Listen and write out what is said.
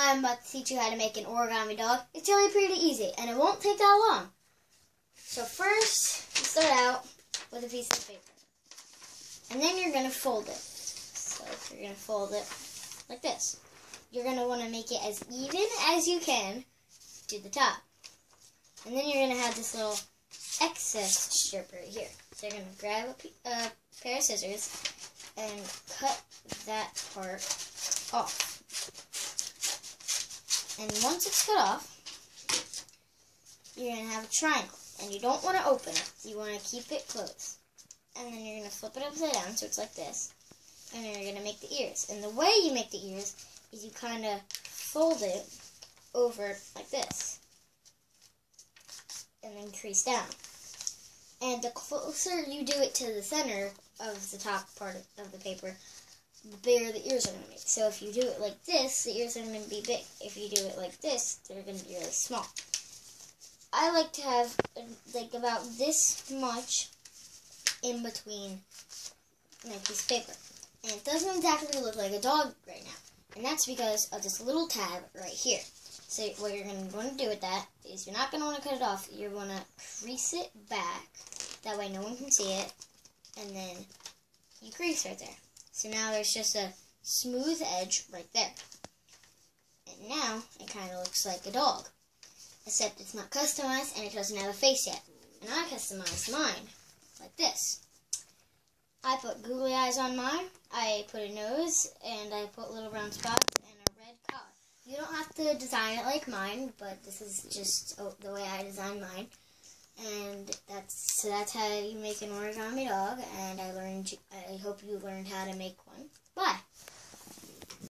I'm about to teach you how to make an origami dog. It's really pretty easy, and it won't take that long. So first, you start out with a piece of paper. And then you're going to fold it. So you're going to fold it like this. You're going to want to make it as even as you can to the top. And then you're going to have this little excess strip right here. So you're going to grab a, a uh, pair of scissors and cut that part off. And once it's cut off, you're going to have a triangle. And you don't want to open it. You want to keep it closed. And then you're going to flip it upside down so it's like this. And then you're going to make the ears. And the way you make the ears is you kind of fold it over like this. And then crease down. And the closer you do it to the center of the top part of the paper, the bigger the ears are going to make. So if you do it like this, the ears are going to be big. If you do it like this, they're going to be really small. I like to have uh, like about this much in between my piece of paper. And it doesn't exactly look like a dog right now. And that's because of this little tab right here. So what you're going to want to do with that is you're not going to want to cut it off. You're going to crease it back. That way no one can see it. And then you crease right there. So now there's just a smooth edge right there. And now it kind of looks like a dog. Except it's not customized and it doesn't have a face yet. And I customized mine like this. I put googly eyes on mine, I put a nose, and I put little brown spots and a red collar. You don't have to design it like mine, but this is just the way I designed mine. And that's so that's how you make an origami dog, and I learned I hope you learned how to make one. Bye.